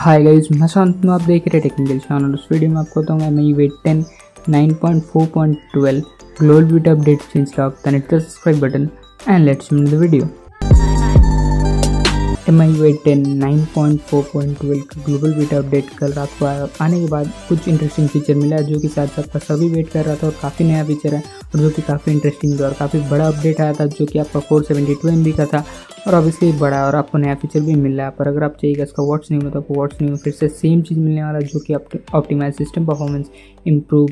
Hi guys मैं शांत आप देख रहे टेक्निकल चैनल उस वीडियो में आपको बताऊँगा, मैं वेट 10 9.4.12 global beta update change log subscribe button and let's move the video M I wait ten nine point four point twelve global beta update कल रात को आने के बाद कुछ इंटरेस्टिंग फीचर मिला जो कि साथ साथ का सभी वेट कर रहा था और काफ़ी नया फीचर है और जो कि काफ़ी इंटरेस्टिंग भी और काफ़ी बड़ा अपडेट आया था, जो कि आपका four seventy two M B का था और ऑब्वियसली बड़ा और आपको नया फीचर भी मिल रहा है। पर अगर आप चाहिएगा इसका व्हाट्स नहीं होता तो व्हाट्स नहीं फिर से सेम चीज़ मिलने वाला जो कि आपके optimise system performance improve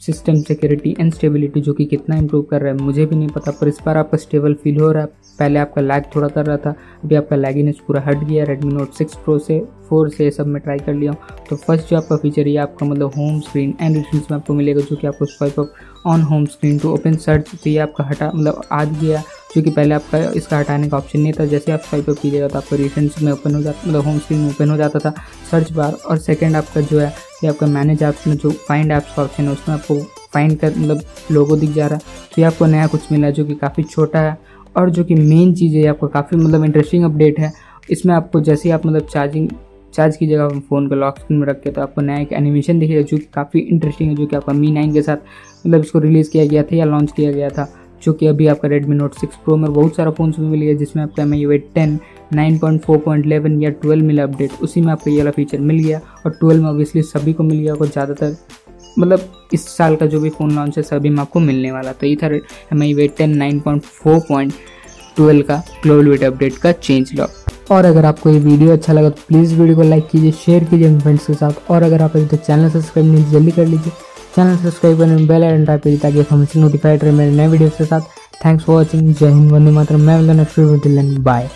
system security and stability जो कि कितना इंप्रूव कर रहा है, मुझे भी नहीं पता, पर इस बार आपका स्टेबल फील हो रहा है। पहले आपका लैग थोड़ा कर रहा था, अभी आपका लैगिनेस पूरा हट गया रेडमी नोट सिक्स प्रो से फोर से सब में ट्राई कर लिया हूँ। तो फ़र्स्ट जो आपका फीचर है आपका मतलब होम स्क्रीन एंड रिटर्स में आपको मिलेगा, जो कि आपको swipe up on home screen to open search तो ये आपका हटा मतलब आ गया, जो कि पहले आपका इसका हटाने का ऑप्शन नहीं था। जैसे आप स्वाइप अप कीजिएगा तो आपका रिटर्न में ओपन हो जाता मतलब होम स्क्रीन में ओपन हो जाता था सर्च बार और सेकेंड आपका जो है ये आपका मैनेज ऐप्स में जो फाइंड ऐप्स का ऑप्शन है, उसमें आपको फाइंड कर मतलब लोगो दिख जा रहा है। तो ये आपको नया कुछ मिला जो कि काफ़ी छोटा है और जो कि मेन चीज़ है आपको काफ़ी मतलब इंटरेस्टिंग अपडेट है। इसमें आपको जैसे ही आप मतलब चार्जिंग चार्ज की जगह फ़ोन को लॉक स्क्रीन में रख के तो आपको नया एक एनिमेशन दिखेगा जो कि काफ़ी इंटरेस्टिंग है, जो कि आपका मी नाइन के साथ मतलब इसको रिलीज़ किया गया था या लॉन्च किया गया था। जो कि अभी आपका रेडमी नोट सिक्स प्रो में बहुत सारा फ़ोन में मिल गया जिसमें आपका M I ten nine point four point या ट्वेल्व मिला अपडेट उसी में आपको ये वाला फीचर मिल गया और ट्वेल्व में ऑब्वियसली सभी को मिल गया और ज़्यादातर मतलब इस साल का जो भी फ़ोन लॉन्च है, सभी में आपको मिलने वाला। तो ये था M I wait ten nine point four point twelve का ग्लोबल वेट अपडेट का चेंज लॉक और अगर आपको ये वीडियो अच्छा लगा तो प्लीज़ वीडियो को लाइक कीजिए शेयर कीजिए अपने फ्रेंड्स के साथ। और अगर आप अभी तक चैनल सब्सक्राइब नहीं, जल्दी कर लीजिए। चैनल सब्सक्राइब करने में बेल आइकन टाइप करिए ताकि हमेशा नोटिफाइड रहे मेरे नए वीडियोस के साथ। थैंक्स फॉर वॉचिंग जय हिंद, वंदे मातरम। मैं मिलता नेक्स्ट वीडियो बाय